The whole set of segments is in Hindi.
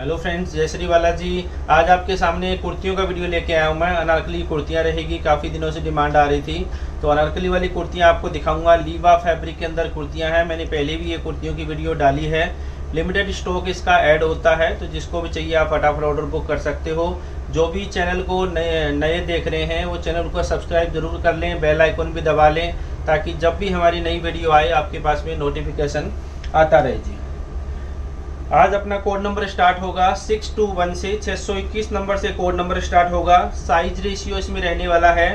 हेलो फ्रेंड्स जय श्री वाला जी आज आपके सामने कुर्तियों का वीडियो लेके आया हूँ मैं। अनारकली कुर्तियाँ रहेगी, काफ़ी दिनों से डिमांड आ रही थी। तो अनारकली वाली कुर्तियाँ आपको दिखाऊँगा। लीवा फैब्रिक के अंदर कुर्तियाँ हैं। मैंने पहले भी ये कुर्तियों की वीडियो डाली है। लिमिटेड स्टॉक इसका ऐड होता है। तो जिसको भी चाहिए आप फटाफट ऑर्डर बुक कर सकते हो। जो भी चैनल को नए नए देख रहे हैं, वो चैनल को सब्सक्राइब ज़रूर कर लें। बेल आइकन भी दबा लें, ताकि जब भी हमारी नई वीडियो आए, आपके पास में नोटिफिकेशन आता रहे। जी। आज अपना कोड नंबर स्टार्ट होगा सिक्स टू वन से छः सौ इक्कीस नंबर से कोड नंबर स्टार्ट होगा। साइज़ रेशियो इसमें रहने वाला है।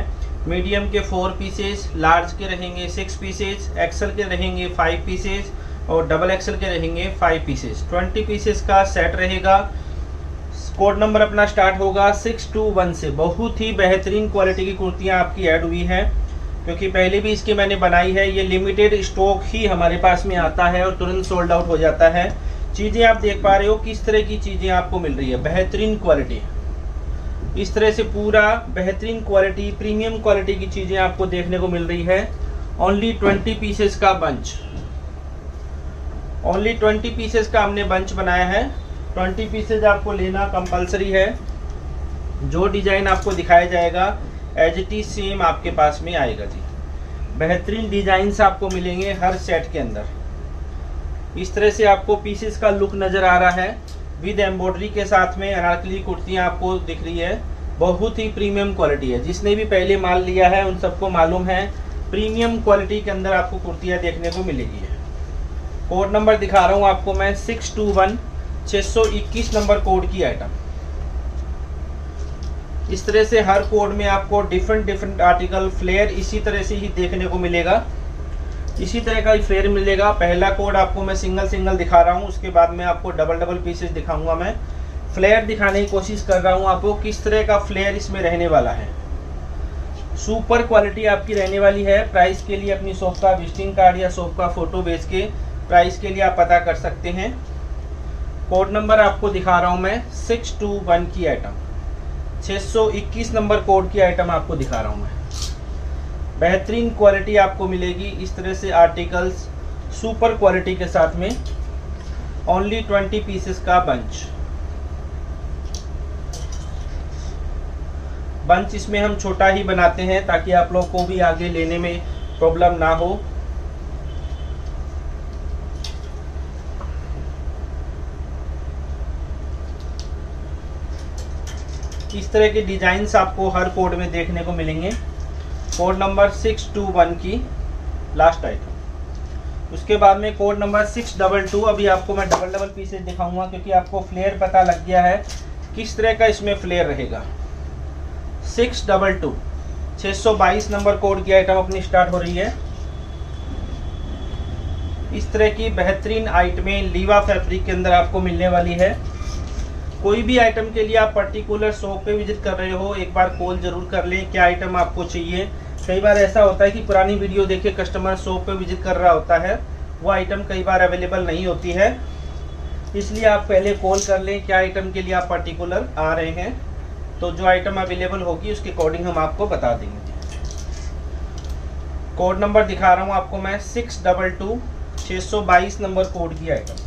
मीडियम के फोर पीसेस लार्ज के रहेंगे सिक्स पीसेस एक्सल के रहेंगे फाइव पीसेस और डबल एक्सल के रहेंगे फाइव पीसेस ट्वेंटी पीसेस का सेट रहेगा। कोड नंबर अपना स्टार्ट होगा सिक्स टू वन से। बहुत ही बेहतरीन क्वालिटी की कुर्तियाँ आपकी ऐड हुई हैं। क्योंकि पहले भी इसकी मैंने बनाई है। ये लिमिटेड स्टॉक ही हमारे पास में आता है और तुरंत सोल्ड आउट हो जाता है। चीज़ें आप देख पा रहे हो, किस तरह की चीज़ें आपको मिल रही है। बेहतरीन क्वालिटी इस तरह से पूरा बेहतरीन क्वालिटी प्रीमियम क्वालिटी की चीज़ें आपको देखने को मिल रही है। ओनली ट्वेंटी पीसेस का बंच ओनली ट्वेंटी पीसेस का हमने बंच बनाया है। ट्वेंटी पीसेज आपको लेना कंपलसरी है। जो डिज़ाइन आपको दिखाया जाएगा एज इट इज़ सेम आपके पास में आएगा जी। बेहतरीन डिज़ाइन आपको मिलेंगे हर सेट के अंदर। इस तरह से आपको पीसेस का लुक नज़र आ रहा है। विद एम्ब्रॉयडरी के साथ में अनारकली कुर्तियाँ आपको दिख रही है। बहुत ही प्रीमियम क्वालिटी है। जिसने भी पहले माल लिया है, उन सबको मालूम है प्रीमियम क्वालिटी के अंदर आपको कुर्तियाँ देखने को मिलेगी। कोड नंबर दिखा रहा हूँ आपको मैं सिक्स टू वन छः सौ इक्कीस नंबर कोड की आइटम इस तरह से हर कोड में आपको डिफरेंट डिफरेंट आर्टिकल फ्लेयर इसी तरह से ही देखने को मिलेगा। इसी तरह का फ्लेयर मिलेगा। पहला कोड आपको मैं सिंगल सिंगल दिखा रहा हूँ, उसके बाद में आपको डबल डबल पीसेस दिखाऊँगा मैं। फ्लेयर दिखाने की कोशिश कर रहा हूँ आपको किस तरह का फ्लेयर इसमें रहने वाला है। सुपर क्वालिटी आपकी रहने वाली है। प्राइस के लिए अपनी शॉप का विजिटिंग कार्ड या शॉप का फ़ोटो भेज के प्राइस के लिए आप पता कर सकते हैं। कोड नंबर आपको दिखा रहा हूँ मैं सिक्स टू वन की आइटम 621 नंबर कोड की आइटम आपको दिखा रहा हूँ मैं। बेहतरीन क्वालिटी आपको मिलेगी इस तरह से आर्टिकल्स सुपर क्वालिटी के साथ में। ओनली ट्वेंटी पीसेस का बंच बंच इसमें हम छोटा ही बनाते हैं ताकि आप लोग को भी आगे लेने में प्रॉब्लम ना हो। इस तरह के डिज़ाइन आपको हर कोड में देखने को मिलेंगे। Code number six two one की लास्ट आइटम उसके बाद में code number six double two अभी आपको मैं डबल डबल पीसेज दिखाऊँगा क्योंकि आपको फ्लेयर पता लग गया है किस तरह का इसमें फ्लेयर रहेगा। सिक्स डबल टू छः सौ बाईस नंबर कोड की आइटम अपनी स्टार्ट हो रही है। इस तरह की बेहतरीन आइटमें लीवा फैब्रिक के अंदर आपको मिलने वाली है। कोई भी आइटम के लिए आप पर्टिकुलर शॉप पे विज़िट कर रहे हो, एक बार कॉल ज़रूर कर लें, क्या आइटम आपको चाहिए कई बार ऐसा होता है कि पुरानी वीडियो देखे कस्टमर शॉप पे विज़िट कर रहा होता है, वो आइटम कई बार अवेलेबल नहीं होती है। इसलिए आप पहले कॉल कर लें क्या आइटम के लिए आप पर्टिकुलर आ रहे हैं। तो जो आइटम अवेलेबल होगी, उसके अकॉर्डिंग हम आपको बता देंगे। कोड नंबर दिखा रहा हूँ आपको मैं सिक्स डबल टू छः सौ बाईस नंबर कोड की आइटम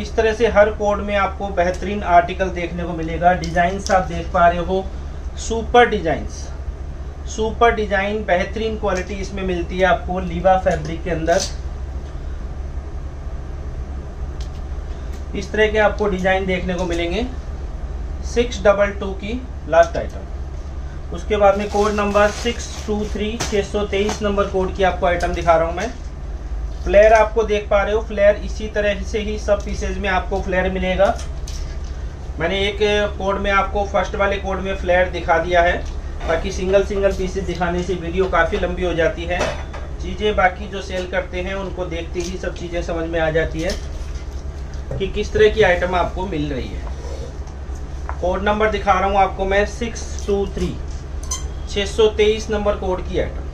इस तरह से हर कोड में आपको बेहतरीन आर्टिकल देखने को मिलेगा। डिज़ाइन आप देख पा रहे हो सुपर डिजाइंस सुपर डिज़ाइन बेहतरीन क्वालिटी इसमें मिलती है आपको लीवा फैब्रिक के अंदर। इस तरह के आपको डिज़ाइन देखने को मिलेंगे। सिक्स डबल टू की लास्ट आइटम उसके बाद में code number six two three छः सौ तेईस नंबर कोड की आपको आइटम दिखा रहा हूँ मैं। फ्लेयर आपको देख पा रहे हो फ्लेयर इसी तरह से ही सब पीसेज में आपको फ्लेयर मिलेगा। मैंने एक कोड में आपको फ़र्स्ट वाले कोड में फ्लैट दिखा दिया है बाकी सिंगल सिंगल पीसेज दिखाने से वीडियो काफ़ी लंबी हो जाती है। चीज़ें बाकी जो सेल करते हैं, उनको देखते ही सब चीज़ें समझ में आ जाती है कि किस तरह की आइटम आपको मिल रही है। कोड नंबर दिखा रहा हूँ आपको मैं, सिक्स टू थ्री। छः सौ तेईस नंबर कोड की आइटम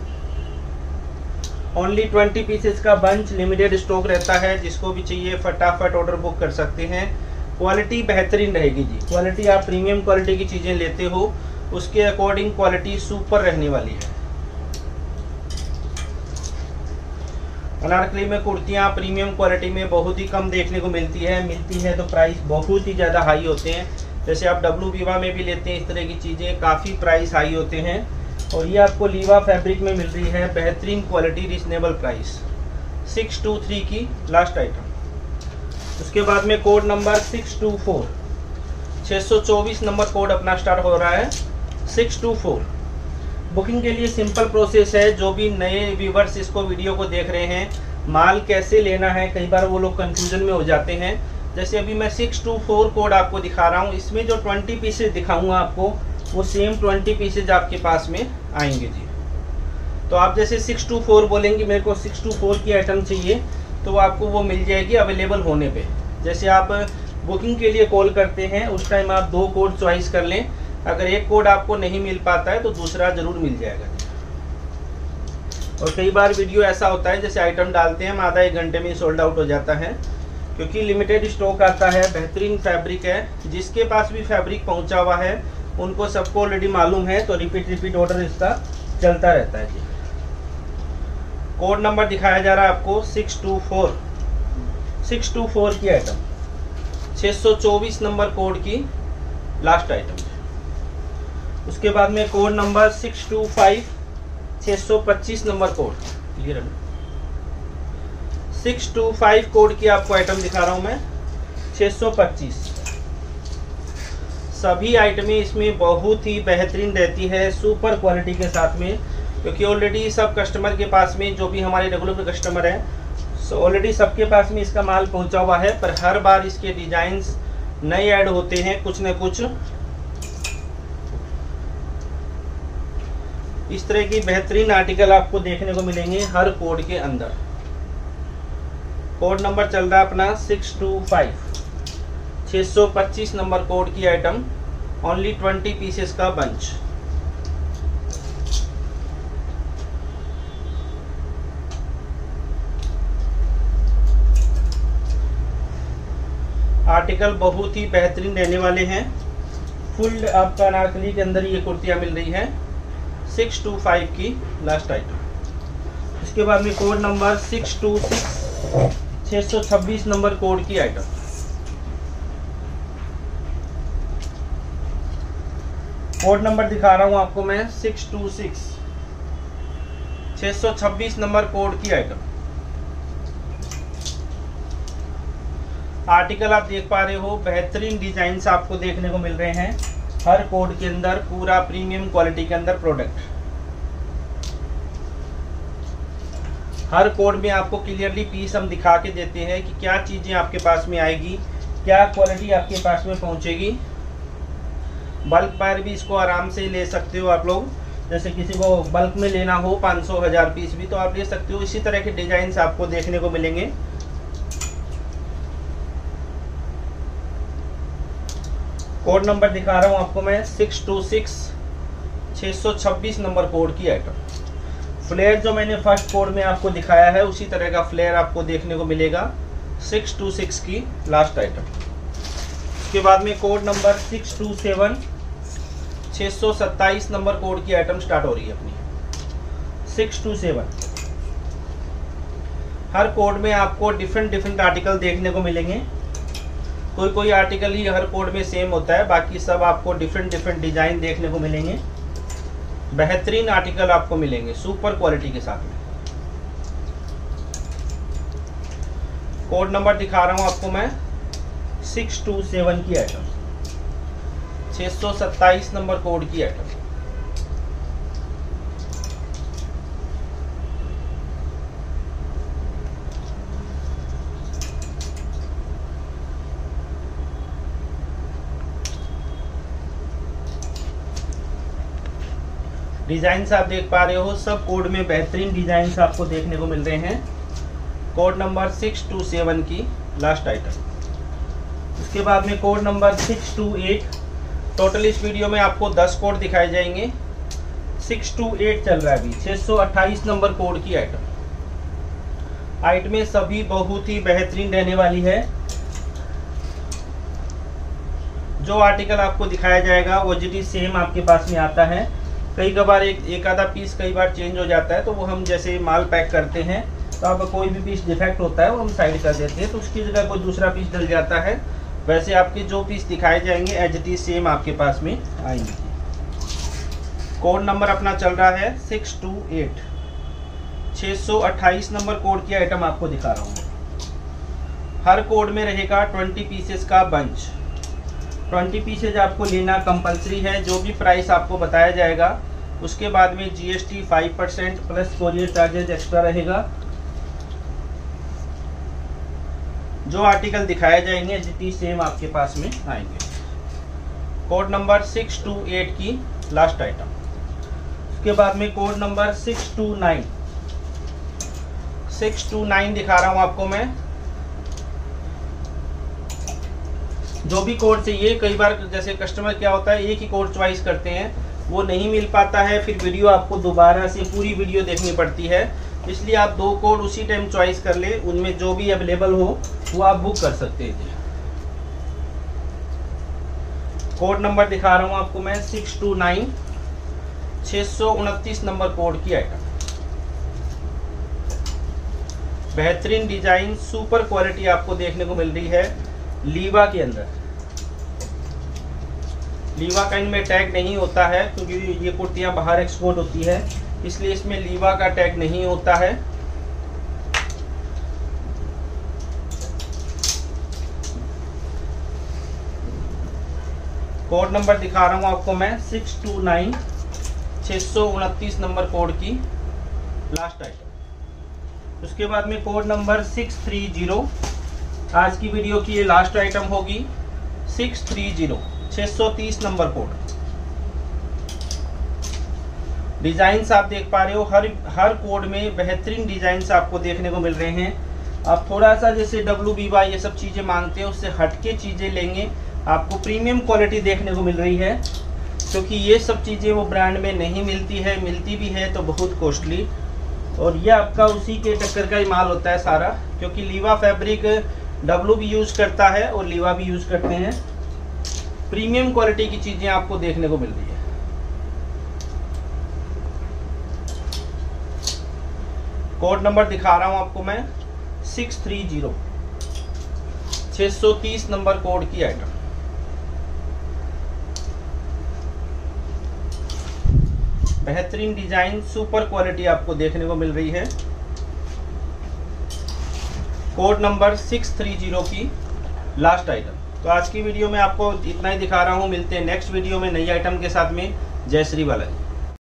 ओनली ट्वेंटी पीसेस का बंच लिमिटेड स्टॉक रहता है, जिसको भी चाहिए फटाफट ऑर्डर बुक कर सकते हैं। क्वालिटी बेहतरीन रहेगी जी। क्वालिटी आप प्रीमियम क्वालिटी की चीज़ें लेते हो, उसके अकॉर्डिंग क्वालिटी सुपर रहने वाली है। अनारकली में कुर्तियाँ प्रीमियम क्वालिटी में बहुत ही कम देखने को मिलती है। मिलती है तो प्राइस बहुत ही ज़्यादा हाई होते हैं। जैसे आप डब्लू वीवा में भी लेते हैं, इस तरह की चीज़ें काफ़ी प्राइस हाई होते हैं। और ये आपको लीवा फैब्रिक में मिल रही है। बेहतरीन quality reasonable price six two three की लास्ट आइटम उसके बाद में code number six two four छः सौ चौबीस नंबर कोड अपना स्टार्ट हो रहा है। सिक्स टू फोर बुकिंग के लिए सिंपल प्रोसेस है, जो भी नए व्यूवर्स इसको वीडियो को देख रहे हैं, माल कैसे लेना है, कई बार वो लोग कंफ्यूजन में हो जाते हैं। जैसे अभी मैं सिक्स टू फोर कोड आपको दिखा रहा हूँ, इसमें जो ट्वेंटी पीसेज दिखाऊँगा आपको, वो सेम ट्वेंटी पीसेज आपके पास में आएँगे जी। तो आप जैसे सिक्स टू फोर बोलेंगे, मेरे को सिक्स टू फोर की आइटम चाहिए। तो आपको वो मिल जाएगी अवेलेबल होने पे। जैसे आप बुकिंग के लिए कॉल करते हैं, उस टाइम आप दो कोड चॉइस कर लें। अगर एक कोड आपको नहीं मिल पाता है तो दूसरा ज़रूर मिल जाएगा। और कई बार वीडियो ऐसा होता है, जैसे आइटम डालते हैं, हम आधा एक घंटे में सोल्ड आउट हो जाता है। क्योंकि लिमिटेड स्टॉक आता है, बेहतरीन फैब्रिक है। जिसके पास भी फैब्रिक पहुँचा हुआ है, उनको सबको ऑलरेडी मालूम है तो रिपीट रिपीट ऑर्डर इसका चलता रहता है। जी कोड नंबर दिखाया जा रहा है आपको, six two four. Six two four की आइटम 624 नंबर कोड की लास्ट आइटम उसके बाद में code number six two five छः सौ पच्चीस number code. Clear six two five code की आपको आइटम दिखा रहा हूँ मैं। छः सौ पच्चीस। सभी आइटमें इसमें बहुत ही बेहतरीन रहती है सुपर क्वालिटी के साथ में। क्योंकि ऑलरेडी सब कस्टमर के पास में जो भी हमारे रेगुलर कस्टमर हैं सो ऑलरेडी सबके पास में इसका माल पहुँचा हुआ है, पर हर बार इसके डिजाइंस नए ऐड होते हैं, कुछ न कुछ। इस तरह की बेहतरीन आर्टिकल आपको देखने को मिलेंगे हर कोड के अंदर। कोड नंबर चल रहा है अपना सिक्स टू फाइव छः सौ पच्चीस नंबर कोड की आइटम ओनली ट्वेंटी पीसेस का बंच आर्टिकल बहुत ही बेहतरीन रहने वाले हैं। फुल आपका नारकली के अंदर ये कुर्तियाँ मिल रही हैं। सिक्स टू फाइव की लास्ट आइटम इसके बाद में code number six two six छः सौ छब्बीस नंबर कोड की आइटम कोड नंबर दिखा रहा हूँ आपको मैं, सिक्स टू सिक्स छः सौ छब्बीस नंबर कोड की आइटम आर्टिकल आप देख पा रहे हो, बेहतरीन डिज़ाइन आपको देखने को मिल रहे हैं। हर कोड के अंदर पूरा प्रीमियम क्वालिटी के अंदर प्रोडक्ट। हर कोड में आपको क्लियरली पीस हम दिखा के देते हैं कि क्या चीज़ें आपके पास में आएगी, क्या क्वालिटी आपके पास में पहुंचेगी। बल्क पर भी इसको आराम से ले सकते हो आप लोग। जैसे किसी को बल्क में लेना हो 500 हज़ार पीस भी तो आप ले सकते हो। इसी तरह के डिज़ाइन आपको देखने को मिलेंगे। कोड नंबर दिखा रहा हूँ आपको मैं सिक्स टू सिक्स छः सौ छब्बीस नंबर कोड की आइटम फ्लेयर जो मैंने फ़र्स्ट कोड में आपको दिखाया है, उसी तरह का फ्लेयर आपको देखने को मिलेगा सिक्स टू सिक्स की लास्ट आइटम उसके बाद में code number six two seven छः सौ सत्ताईस नंबर कोड की आइटम स्टार्ट हो रही है अपनी। सिक्स टू सेवन हर कोड में आपको डिफरेंट डिफरेंट आर्टिकल देखने को मिलेंगे। कोई कोई आर्टिकल ही हर कोड में सेम होता है, बाकी सब आपको डिफरेंट डिफरेंट डिज़ाइन देखने को मिलेंगे। बेहतरीन आर्टिकल आपको मिलेंगे सुपर क्वालिटी के साथ। में कोड नंबर दिखा रहा हूँ आपको मैं सिक्स टू सेवन की आइटम छह सौ सत्ताईस नंबर कोड की आइटम डिज़ाइन आप देख पा रहे हो, सब कोड में बेहतरीन डिज़ाइन आपको देखने को मिल रहे हैं। Code number six two seven की लास्ट आइटम उसके बाद में code number six two eight total इस वीडियो में आपको दस कोड दिखाए जाएँगे। सिक्स टू एट चल रहा है अभी छः सौ अट्ठाईस नंबर कोड की आइटम आइटमें सभी बहुत ही बेहतरीन रहने वाली है। जो आर्टिकल आपको दिखाया जाएगा, वो जी सेम आपके पास में आता है। कई कबार एक एक आधा पीस कई बार चेंज हो जाता है तो वो हम जैसे माल पैक करते हैं तो आप कोई भी पीस डिफेक्ट होता है, वो हम साइड कर देते हैं तो उसकी जगह कोई दूसरा पीस डल जाता है। वैसे आपके जो पीस दिखाए जाएँगे एच डी सेम आपके पास में आएँगे। कोड नंबर अपना चल रहा है सिक्स टू एट छः सौ अट्ठाईस नंबर कोड की आइटम आपको दिखा रहा हूँ। हर कोड में रहेगा ट्वेंटी पीसेस का बंच ट्वेंटी पीसेज आपको लेना कंपलसरी है, जो भी प्राइस आपको बताया जाएगा, उसके बाद में GST five percent plus courier charges extra रहेगा। जो आर्टिकल दिखाए जाएँगे, जितनी सेम आपके पास में आएँगे। Code number six two eight की लास्ट आइटम उसके बाद में code number six two nine six two nine दिखा रहा हूँ आपको मैं। जो भी कोड चाहिए कई बार जैसे कस्टमर क्या होता है, एक ही कोड च्वाइस करते हैं, वो नहीं मिल पाता है, फिर वीडियो आपको दोबारा से पूरी वीडियो देखनी पड़ती है। इसलिए आप दो कोड उसी टाइम चॉइस कर ले, उनमें जो भी अवेलेबल हो, वो आप बुक कर सकते हैं। कोड नंबर दिखा रहा हूँ आपको मैं सिक्स टू नाइन छ उनतीस नंबर कोड की आइटम बेहतरीन डिज़ाइन सुपर क्वालिटी आपको देखने को मिल रही है। लीवा के अंदर। लीवा का इनमें टैग नहीं होता है, क्योंकि ये कुर्तियाँ बाहर एक्सपोर्ट होती है, इसलिए इसमें लीवा का टैग नहीं होता है। कोड नंबर दिखा रहा हूँ आपको मैं सिक्स टू नाइन छ उनतीस नंबर कोड की लास्ट आइटम उसके बाद में code number six three zero आज की वीडियो की ये लास्ट आइटम होगी सिक्स थ्री ज़ीरो छः सौ तीस नंबर कोड डिज़ाइन आप देख पा रहे हो, हर हर कोड में बेहतरीन डिज़ाइन आपको देखने को मिल रहे हैं। आप थोड़ा सा जैसे डब्ल्यू बी वाई ये सब चीज़ें मांगते हैं, उससे हटके चीज़ें लेंगे, आपको प्रीमियम क्वालिटी देखने को मिल रही है। क्योंकि ये सब चीज़ें वो ब्रांड में नहीं मिलती है, मिलती भी है तो बहुत कॉस्टली और ये आपका उसी के टक्कर का ही माल होता है सारा, क्योंकि लीवा फैब्रिक डब्लू भी यूज़ करता है और लीवा भी यूज़ करते हैं। प्रीमियम क्वालिटी की चीज़ें आपको देखने को मिल रही है। कोड नंबर दिखा रहा हूँ आपको मैं। सिक्स थ्री ज़ीरो छ सौ तीस नंबर कोड की आइटम बेहतरीन डिज़ाइन सुपर क्वालिटी आपको देखने को मिल रही है। Code number six three zero की लास्ट आइटम तो आज की वीडियो में आपको इतना ही दिखा रहा हूँ। मिलते हैं नेक्स्ट वीडियो में नई आइटम के साथ में। जय श्री बालाजी।